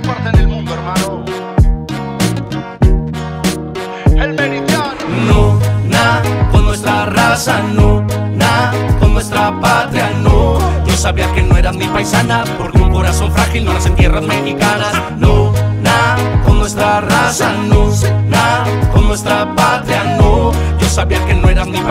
parte en el mundo, hermano. El meridiano. No, na, con nuestra raza, no, na, con nuestra patria, no. Yo sabía que no eras mi paisana, porque un corazón frágil no las en tierras mexicanas. No, na, con nuestra raza, no, na,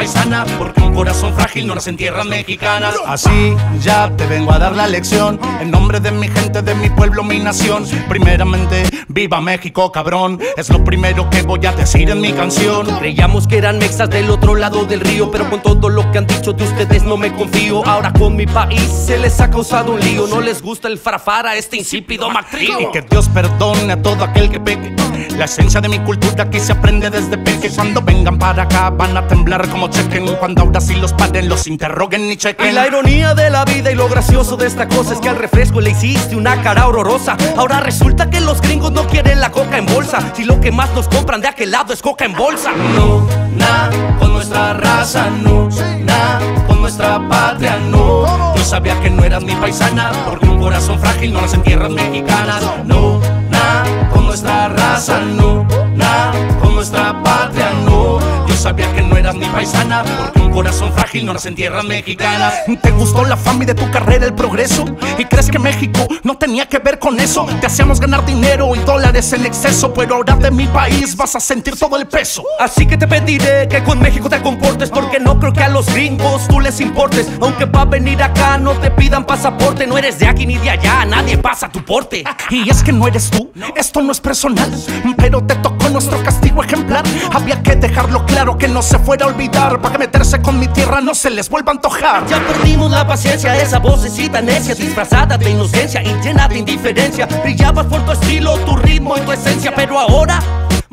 paisana, porque un corazón frágil no las en tierras mexicanas. Así ya te vengo a dar la lección En nombre de mi gente, de mi pueblo, mi nación Primeramente, viva México, cabrón Es lo primero que voy a decir en mi canción Creíamos que eran mexas del otro lado del río, pero con todo lo que han dicho de ustedes no me confío. Ahora con mi país se les ha causado un lío, no les gusta el farafara, este insípido mactrío. Y que Dios perdone a todo aquel que peque La esencia de mi cultura aquí se aprende desde peque Cuando vengan para acá van a temblar como chequen Cuando ahora sí los paren, los interroguen y Y chequen la ironía de la vida y lo gracioso de esta cosa es que al refresco le hiciste una cara horrorosa. Ahora resulta que los gringos no quieren la coca en bolsa. Si lo que más nos compran de aquel lado es coca en bolsa. No, na, con nuestra raza, no, na, con nuestra patria, no. Yo sabía que no eras mi paisana, porque un corazón frágil no las en tierras mexicanas. No, na, con nuestra raza, no, sabía que no eras mi paisana, porque un corazón frágil no las en tierras mexicanas. ¿Te gustó la fama y de tu carrera el progreso? ¿Y crees que México no tenía que ver con eso? Te hacíamos ganar dinero y dólares en exceso Pero ahora de mi país vas a sentir todo el peso. Así que te pediré que con México te comportes Porque no creo que a los gringos tú les importes. Aunque pa' venir acá no te pidan pasaporte. No eres de aquí ni de allá, nadie pasa tu porte. Y es que no eres tú, esto no es personal Pero te tocó nuestro castigo ejemplar Había que dejarlo claro que no se fuera a olvidar Para que meterse con mi tierra no se les vuelva a antojar. Ya perdimos la paciencia, esa vocecita necia Disfrazada de inocencia y llena de indiferencia. Brillabas por tu estilo, tu ritmo y tu esencia Pero ahora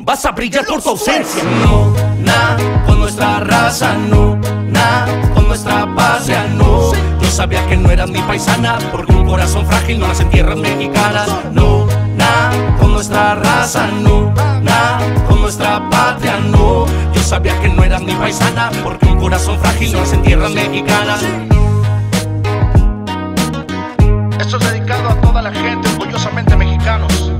vas a brillar por tu ausencia. No, na, con nuestra raza, no, na, con nuestra patria, no. Yo sabía que no eras mi paisana Porque un corazón frágil no las en tierras mexicanas. No, na, con nuestra raza, no, na, nuestra patria, no. Yo sabía que no eras mi paisana, porque un corazón frágil no es en tierras mexicanas. Esto es dedicado a toda la gente orgullosamente mexicanos.